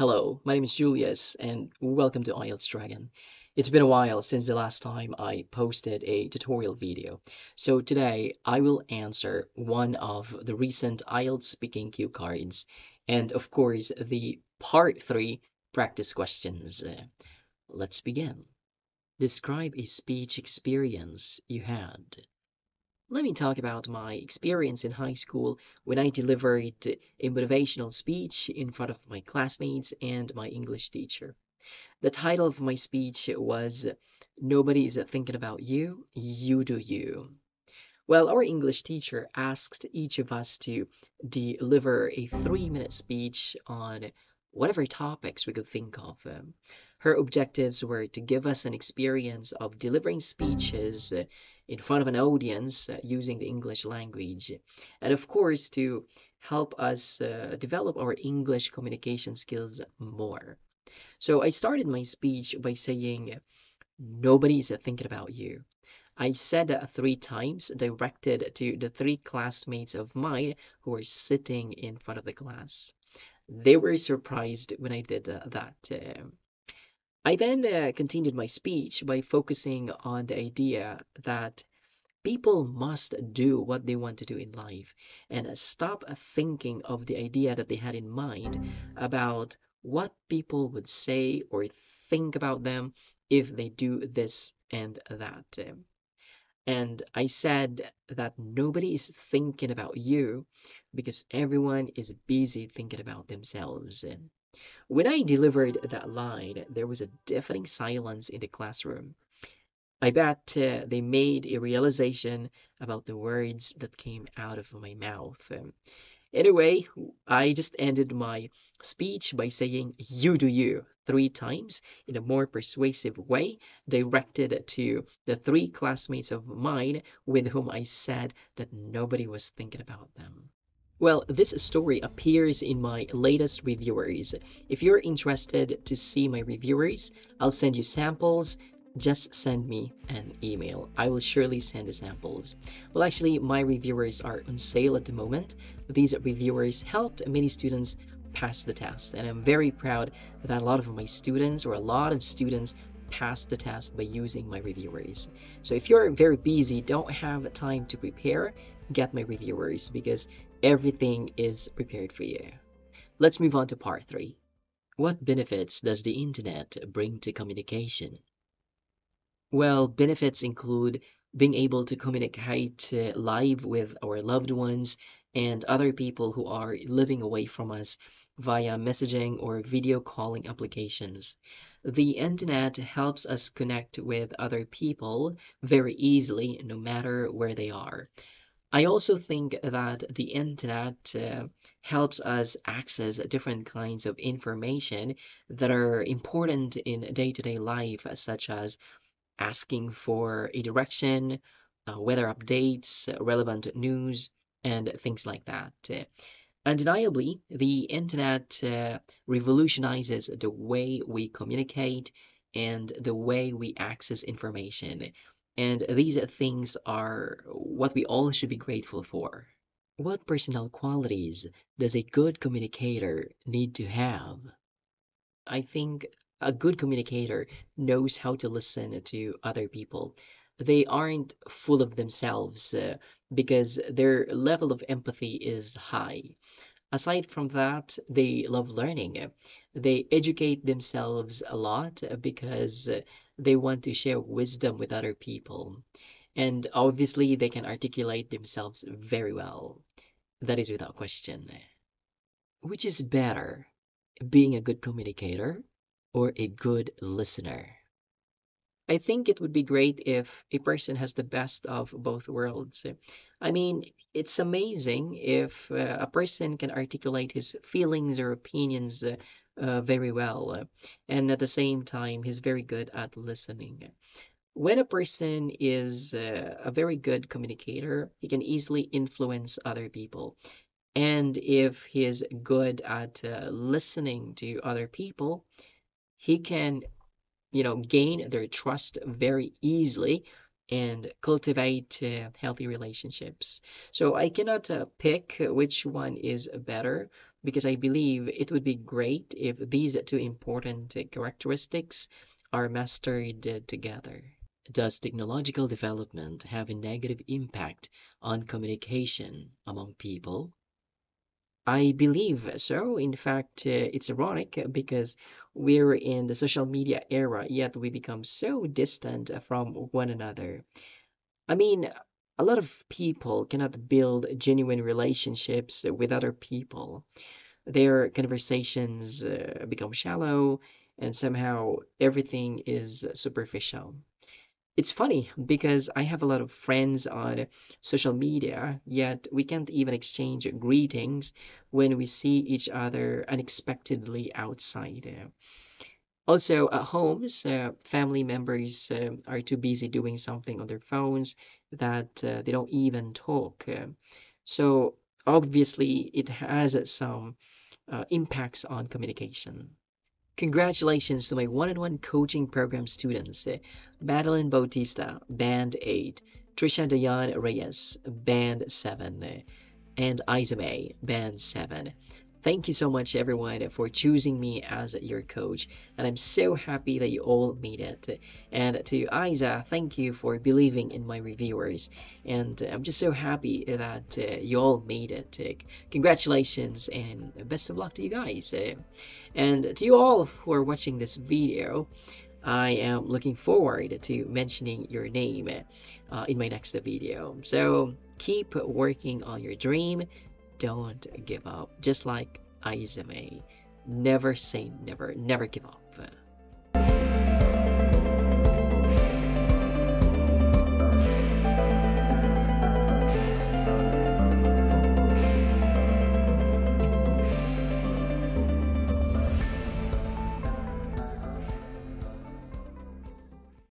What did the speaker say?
Hello, my name is Julius, and welcome to IELTS Dragon. It's been a while since the last time I posted a tutorial video, so today I will answer one of the recent IELTS speaking cue cards, and of course the part 3 practice questions. Let's begin. Describe a speech experience you had. Let me talk about my experience in high school when I delivered a motivational speech in front of my classmates and my English teacher. The title of my speech was Nobody is thinking about you, you do you. Well, our English teacher asked each of us to deliver a three minute speech on whatever topics we could think of. Her objectives were to give us an experience of delivering speeches in front of an audience uh, using the English language, and of course to help us uh, develop our English communication skills more. So I started my speech by saying, Nobody is thinking about you. I said that three times, directed to the three classmates of mine who were sitting in front of the class. They were surprised when I did that. I then uh, continued my speech by focusing on the idea that people must do what they want to do in life and stop thinking of the idea that they had in mind about what people would say or think about them if they do this and that. And I said that nobody is thinking about you because everyone is busy thinking about themselves. When I delivered that line, there was a deafening silence in the classroom. I bet uh, they made a realization about the words that came out of my mouth. Um, anyway, I just ended my speech by saying, You do you, three times in a more persuasive way, directed to the three classmates of mine with whom I said that nobody was thinking about them. Well, this story appears in my latest reviewers. If you're interested to see my reviewers, I'll send you samples. Just send me an email. I will surely send the samples. Well, actually, my reviewers are on sale at the moment. These reviewers helped many students pass the test, and I'm very proud that a lot of my students or a lot of students passed the test by using my reviewers. So if you're very busy, don't have time to prepare, get my reviewers because everything is prepared for you. Let's move on to part three. What benefits does the internet bring to communication? Well, benefits include being able to communicate live with our loved ones and other people who are living away from us via messaging or video calling applications. The internet helps us connect with other people very easily, no matter where they are. I also think that the internet uh, helps us access different kinds of information that are important in day-to-day life, such as asking for a direction, uh, weather updates, relevant news, and things like that. Undeniably, the internet uh, revolutionizes the way we communicate and the way we access information. And these things are what we all should be grateful for. What personal qualities does a good communicator need to have? I think a good communicator knows how to listen to other people. They aren't full of themselves uh, because their level of empathy is high. Aside from that, they love learning. They educate themselves a lot because they want to share wisdom with other people. And obviously, they can articulate themselves very well. That is without question. Which is better, being a good communicator or a good listener? I think it would be great if a person has the best of both worlds. I mean, it's amazing if uh, a person can articulate his feelings or opinions uh, uh, very well. And at the same time, he's very good at listening. When a person is uh, a very good communicator, he can easily influence other people. And if he is good at uh, listening to other people, he can, you know, gain their trust very easily and cultivate uh, healthy relationships. So I cannot uh, pick which one is better because I believe it would be great if these two important characteristics are mastered together. Does technological development have a negative impact on communication among people? I believe so. In fact, uh, it's ironic because we're in the social media era, yet we become so distant from one another. I mean, a lot of people cannot build genuine relationships with other people. Their conversations uh, become shallow, and somehow everything is superficial. It's funny because I have a lot of friends on social media, yet we can't even exchange greetings when we see each other unexpectedly outside. Also, at homes, uh, family members uh, are too busy doing something on their phones that uh, they don't even talk. So obviously, it has some uh, impacts on communication. Congratulations to my one-on-one coaching program students, Madeline Bautista, Band 8, Trisha Dayan Reyes, Band 7, uh, and Isame, Band 7. Thank you so much, everyone, for choosing me as your coach. And I'm so happy that you all made it. And to Isa, thank you for believing in my reviewers. And I'm just so happy that uh, you all made it. Congratulations and best of luck to you guys. And to you all who are watching this video, I am looking forward to mentioning your name uh, in my next video. So keep working on your dream don't give up. Just like Izame, never say never, never give up.